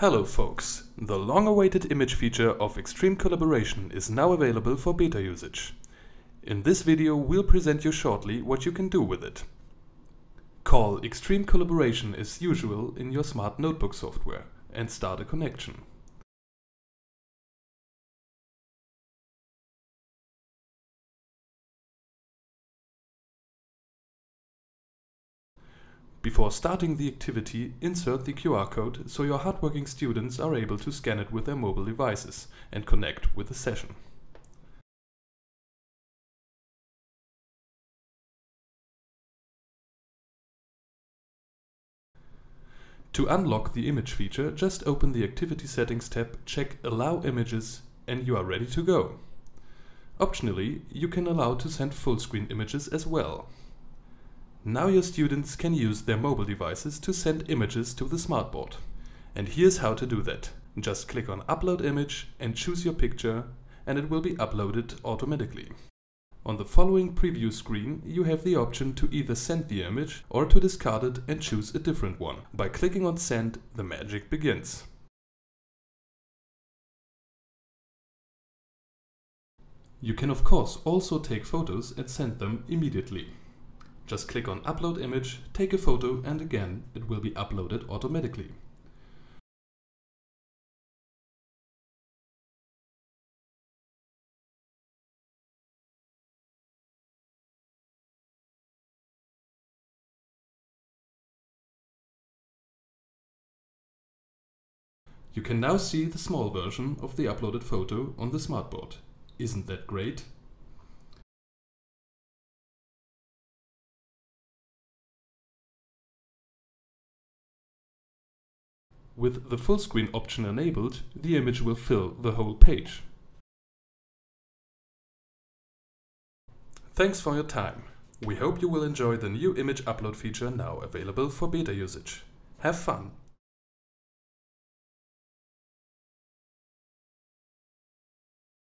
Hello folks! The long-awaited image feature of Extreme Collaboration is now available for beta usage. In this video we'll present you shortly what you can do with it. Call Extreme Collaboration as usual in your smart notebook software and start a connection. Before starting the activity, insert the QR code so your hardworking students are able to scan it with their mobile devices and connect with the session. To unlock the image feature, just open the Activity Settings tab, check Allow Images and you are ready to go. Optionally, you can allow to send full screen images as well. Now your students can use their mobile devices to send images to the smartboard. And here's how to do that. Just click on Upload Image and choose your picture and it will be uploaded automatically. On the following preview screen you have the option to either send the image or to discard it and choose a different one. By clicking on Send, the magic begins. You can of course also take photos and send them immediately. Just click on Upload Image, take a photo and again it will be uploaded automatically. You can now see the small version of the uploaded photo on the smartboard. Isn't that great? With the full screen option enabled, the image will fill the whole page. Thanks for your time. We hope you will enjoy the new image upload feature now available for beta usage. Have fun!